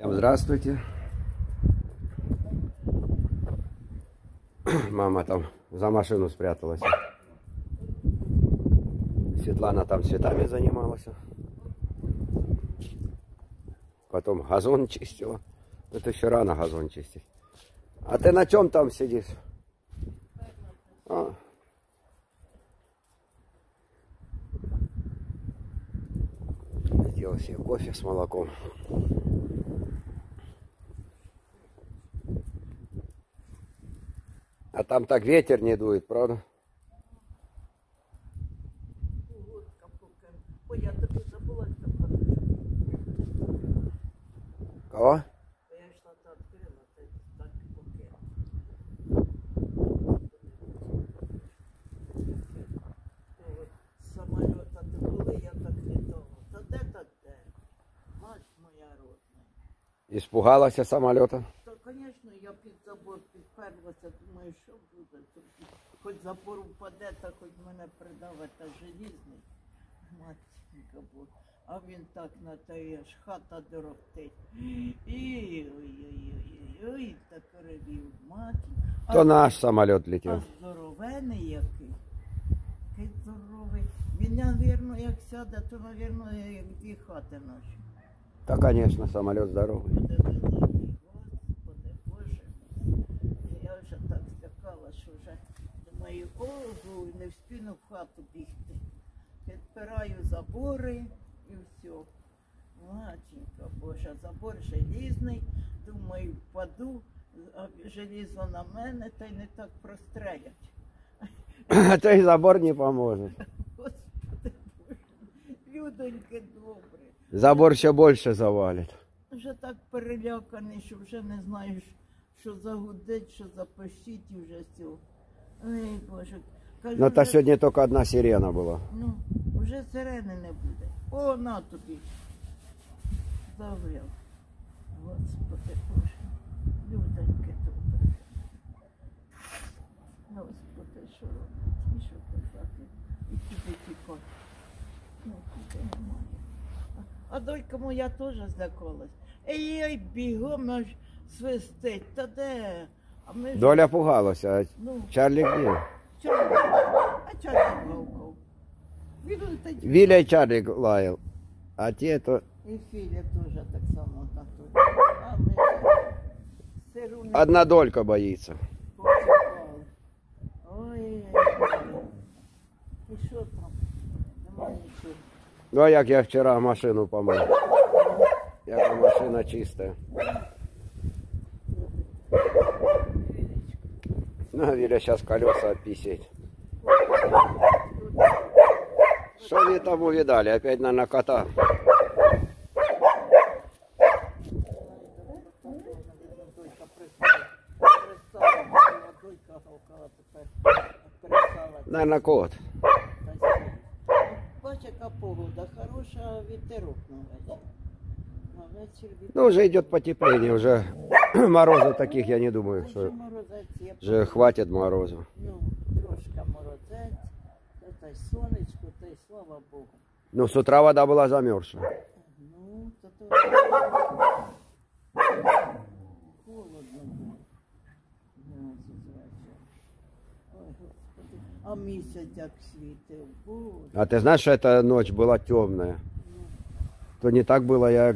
Здравствуйте. Мама там за машину спряталась. Светлана там цветами занималась. Потом газон чистила. Это еще рано газон чистить. А ты на чем там сидишь? А. Сделал себе кофе с молоком. там так ветер не дует, правда? Погодка поки. Ой, я тобі забула, що хороша. Кого? Я йшла та відкрила, та й так поки. От Самольота ти були, я так літала. Та де так де? Мать моя родна. Испугалась самолета? Та, звісно, я під забор підперлася, думаю, що буде. Тут Хоч забор впаде, та хоч мене придавить, та желізний. Матінка бо. А він так на те аж хата дорогтить. Ой-ой-ой, так ревів матінка. То наш самолет А здоровений який. Який здоровий. Він, навірно, як сяде, то, навірно, як дві хати наші. Да, конечно, самолет здоровый. Буде великий, Господи, Боже мій. Я вже так злякала, що вже думаю, ого, не встигну в хату бігти. Підпираю забори і все. Матінка Божа, забор желізний, думаю, впаду, а желізо на мене, та й не так прострелять. А то и забор не поможет. Господи Боже, людоньки добре. Забор все больше завалит. Вже так переляканий, що вже не знаєш, що загудить, що запищить і вже все. Ой, Боже. Кажу, Но то вже- сегодня только одна сирена была. Ну, вже сирени не буде. О, на тобі. Завряв. Господи Боже. Людоньки добре. Господи, що робить? І що казати? І куди тікати? Ну, куди немає. А- А донька моя теж злякалась. Ей, ей, бігом аж свистить. Та де? А ми ж- Доля пугалась, а Ну, Чарли где? чого? А чого ти гавкав? Він летить. Виля и Чарли лаял. А те то І Філя теж так само на той. А ми ж сиру не одна долька боится. почекали. Ой, і що там? Нема нічого. Ну а як я вчера машину помыл? Яка машина чистая. Ну, а Виля сейчас колеса отписать. Что они там увидали? Опять, наверное, кота. Наверное, кот. Бач, яка погода, хороша вітерок на Ну, уже идет потепление, уже морозов таких я не думаю, Ще что морозець є. уже хватит морозу. Ну, трошки морозець, та та й сонечко, та й слава Богу. Ну, с утра вода была замерзшая. Ну, то то холодно було. Ну, це звичайно. Ой, Господи. А місяць як світив. Боже. А ты знаешь, что эта ночь была темная? То не так было, я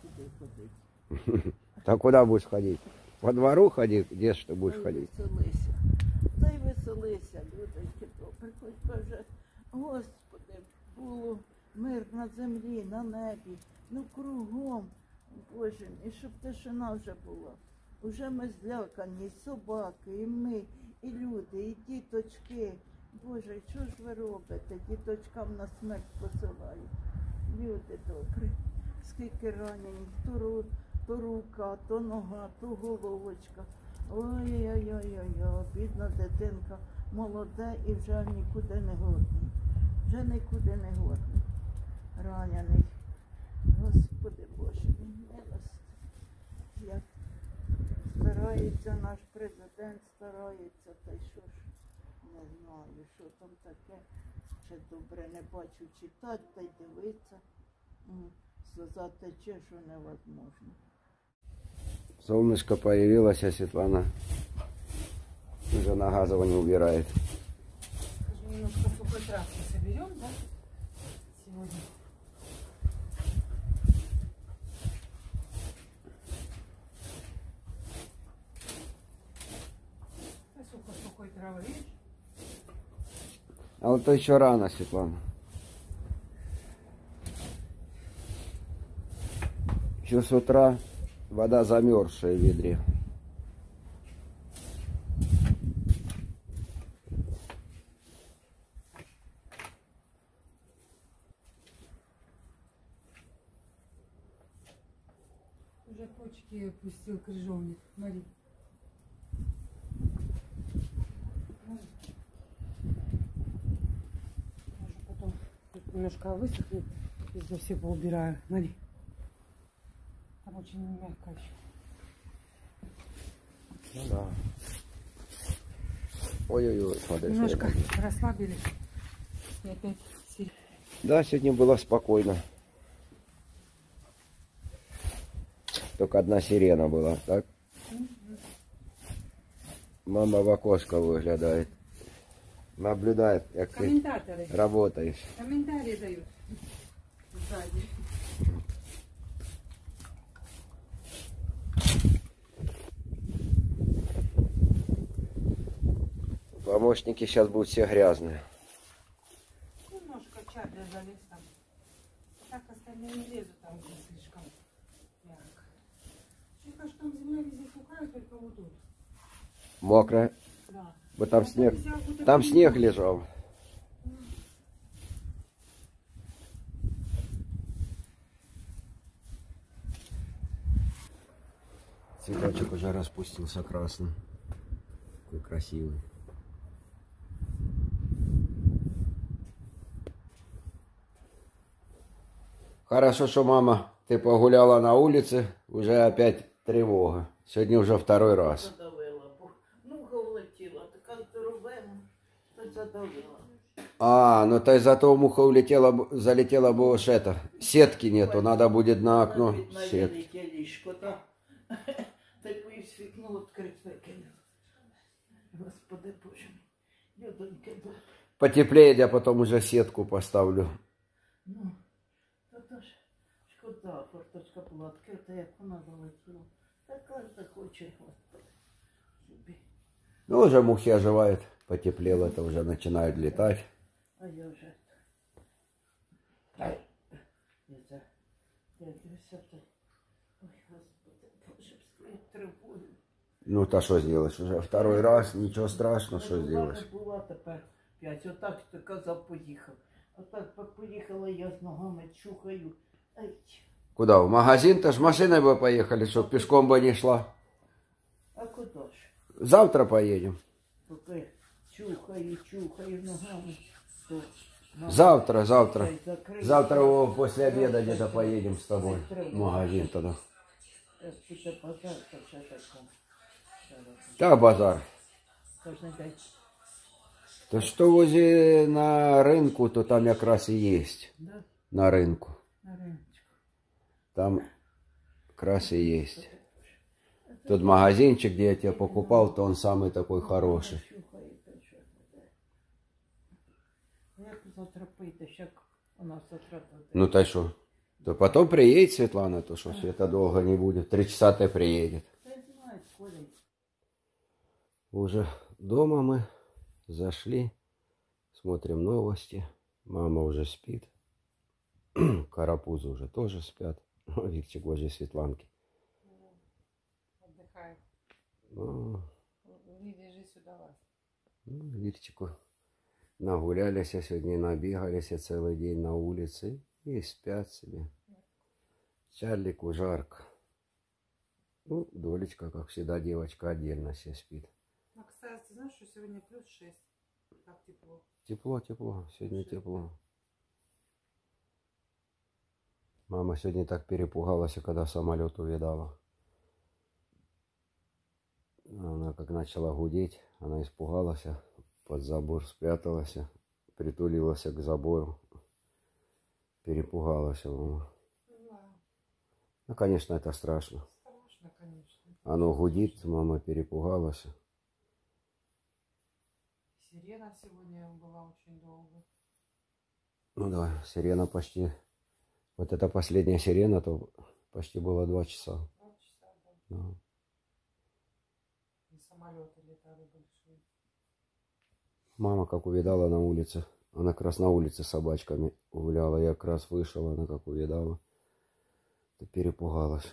Куди. Так куда будешь ходить? По двору ходи, где ж ты будешь Та ходить? веселися. Та й веселися, людочки. Хоч каже, Господи, було мир на землі, на небі, ну кругом, Боже, і щоб тишина вже була. Уже ми злякані, і собаки, і ми, і люди, і діточки. Боже, що ж ви робите? Діточкам на смерть посилають. Люди добрі. Скільки ранень, то, то рука, то нога, то головочка. Ой-ой-ой-ой, бідна дитинка, молоде і вже нікуди не годний. Вже нікуди не годний. Ранений. Господи Боже, мій милостивий. Як старається наш президент, старається, та й що ж, не знаю, що там таке. Ще добре не бачу читати та й дивитися. М, Сльоза тече, що невозможно. Солнышко появилось, а Светлана уже на газово не убирает. Скажи, немножко сухой травки соберем, да? Сегодня. А вот то еще рано, Светлана. Еще с утра вода замерзшая в ведре. Уже почки опустил крыжовник. Смотри. Может, потом немножко высохнет. Везде все поубираю. Смотри. Очень мягко еще. Ну да. Ой-ой-ой, смотри, Немножко я- расслабились. И опять сильно. Да, сегодня было спокойно. Только одна сирена была, так? Мама в окошко выглядает. Наблюдает, как ты работаешь. Комментарии дают. Сзади. Помощники сейчас будут все грязные. Немножко чадля залез там. Так остальные не лезут там, где слишком ярко. Мне кажется, там земля везде сухая, только вот тут. Мокро. Да. Вот там А снег. Там пыль. снег лежал. Цветочек уже распустился красным. Какой красивый. Хорошо, что мама, ты погуляла на улице, уже опять тревога. Сегодня уже второй раз. Задавила, бо муха влетіла, така здоровена, то задавила. А, ну то из-за того муха улетела, б- залетела бы уж это. Сетки нету, надо будет на окно Навіть на сетки. велике ліжко, так? Та й боюсь вікно відкрити викинув. Господи Боже мій, людоньки, да. Потеплеет, я потом уже сетку поставлю. ну, була відкрита, як вона залетіла. Та кожен хоче, Господи, собі. Ну, уже мухи оживают, потеплело, это уже начинают летать. А я вже Ай, я за дивлюся, то ой, Господи, Боже, стоїть тривогою. Ну, то что сделаешь? Уже второй раз, ничего страшного, что Ну, сделаешь? була, була тепер п'ять. Отак ти казав, поїхав. Отак по- поїхала я з ногами чухаю. Ай, Куда? В магазин-то ж машиной бы поехали, чтоб пешком бы не шла. а куди ж? Завтра поедем. Чухаю, чухаю ногами, Завтра, завтра. Завтра о, после обеда где-то поедем с тобой в магазин тогда. Таке. Да, базар. То что возле на рынку, то там как раз и есть. Да? На рынку. На рыночку. Там и есть. Тот магазинчик, где я тебя покупал, то он самый такой хороший. Ну то что? То потом приедет Светлана, то что Света долго не будет. Три часа ты приедет. Уже дома мы зашли, смотрим новости. Мама уже спит. Карапузы уже тоже спят. Викчик возле Светланки. Отдыхает. Ну, Лидия, же сюда вас. ну, Викчику нагулялись, а сегодня набегались целый день на улице и спят себе. Чарлику жарко. Ну, Долечка, как всегда, девочка отдельно себе спит. Ну, кстати, ты знаешь, что сегодня плюс 6. Так тепло. Тепло, тепло, сегодня Шесть, тепло. Мама сегодня так перепугалась, когда самолет увидала. Она как начала гудеть, она испугалась, под забор спряталась, притулилась к забору. Перепугалась мама. Ну, конечно, это страшно. страшно, конечно. Оно гудит, мама перепугалась. Сирена сегодня была очень долго. Ну да, сирена почти... Вот это последняя сирена, то почти было два часа. Два часа, да. Да. И самолеты летали большие. Мама как увидала на улице. Она как раз на улице с собачками гуляла. Я как раз вышел, она как увидала. То перепугалась.